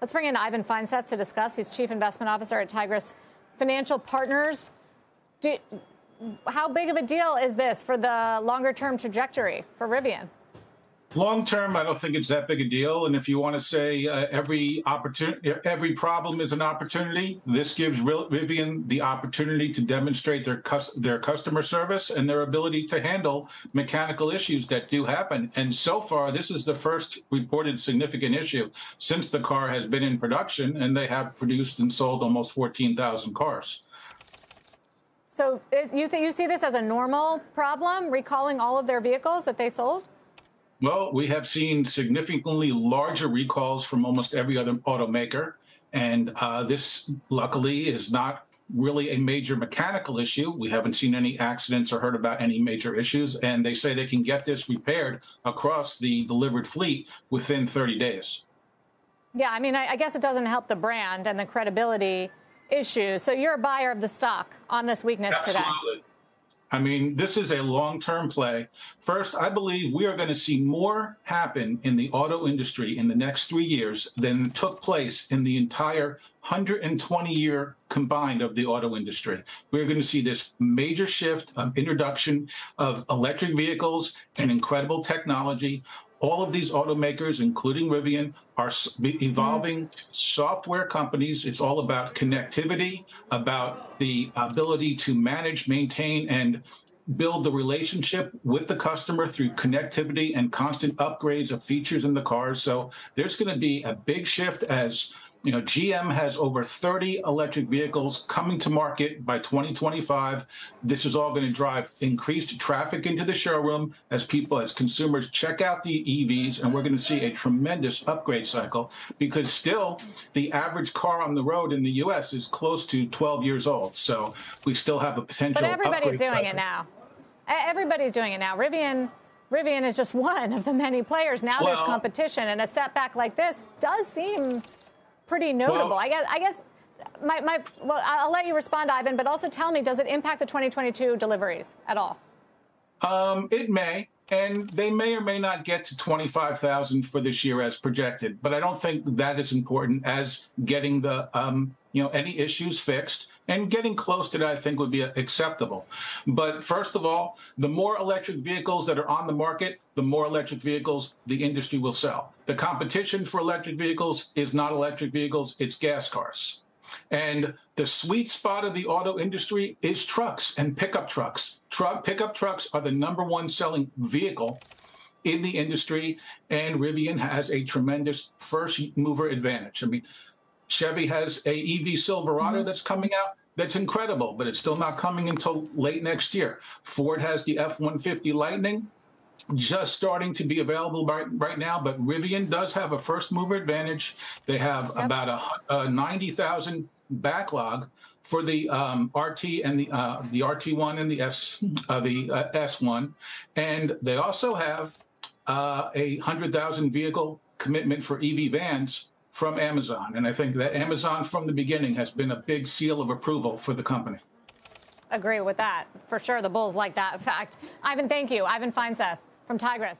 Let's bring in Ivan Feinseth to discuss. He's Chief Investment Officer at Tigress Financial Partners. Do, how big of a deal is this for the longer term trajectory for Rivian? Long term, I don't think it's that big a deal. And if you want to say uh, every opportunity, every problem is an opportunity, this gives Rivian the opportunity to demonstrate their cus- their customer service and their ability to handle mechanical issues that do happen. And so far, this is the first reported significant issue since the car has been in production, and they have produced and sold almost 14,000 cars. So you you see this as a normal problem, recalling all of their vehicles that they sold? Well, we have seen significantly larger recalls from almost every other automaker. And uh, this, luckily, is not really a major mechanical issue. We haven't seen any accidents or heard about any major issues. And they say they can get this repaired across the delivered fleet within 30 days. Yeah, I mean, I, I guess it doesn't help the brand and the credibility issues. So you're a buyer of the stock on this weakness Absolutely. today. I mean, this is a long term play. First, I believe we are going to see more happen in the auto industry in the next three years than took place in the entire 120 year combined of the auto industry. We're going to see this major shift of introduction of electric vehicles and incredible technology all of these automakers, including Rivian, are evolving mm. software companies. It's all about connectivity, about the ability to manage, maintain, and build the relationship with the customer through connectivity and constant upgrades of features in the cars. So there's going to be a big shift as you know, GM has over 30 electric vehicles coming to market by 2025. This is all going to drive increased traffic into the showroom as people, as consumers check out the EVs, and we're going to see a tremendous upgrade cycle because still the average car on the road in the U.S. is close to 12 years old. So we still have a potential. But everybody's doing cycle. it now. Everybody's doing it now. Rivian. Rivian is just one of the many players. Now well, there's competition, and a setback like this does seem pretty notable. Well, I guess. I guess. My, my, well, I'll let you respond, Ivan, but also tell me, does it impact the 2022 deliveries at all? Um, it may, and they may or may not get to 25,000 for this year as projected. But I don't think that is important as getting the um, you know any issues fixed and getting close to that, I think, would be acceptable. But first of all, the more electric vehicles that are on the market, the more electric vehicles the industry will sell. The competition for electric vehicles is not electric vehicles, it's gas cars. And the sweet spot of the auto industry is trucks and pickup trucks. Truck pickup trucks are the number one selling vehicle in the industry, and Rivian has a tremendous first mover advantage. I mean, Chevy has a EV Silverado mm-hmm. that's coming out. That's incredible, but it's still not coming until late next year. Ford has the F-150 Lightning just starting to be available right, right now, but Rivian does have a first mover advantage. They have yep. about a, a 90,000 backlog for the um, RT and the uh, the RT1 and the S uh, the uh, S1, and they also have uh, a hundred thousand vehicle commitment for EV vans from Amazon. And I think that Amazon from the beginning has been a big seal of approval for the company. Agree with that. For sure, the Bulls like that fact. Ivan, thank you. Ivan Feinseth from Tigress.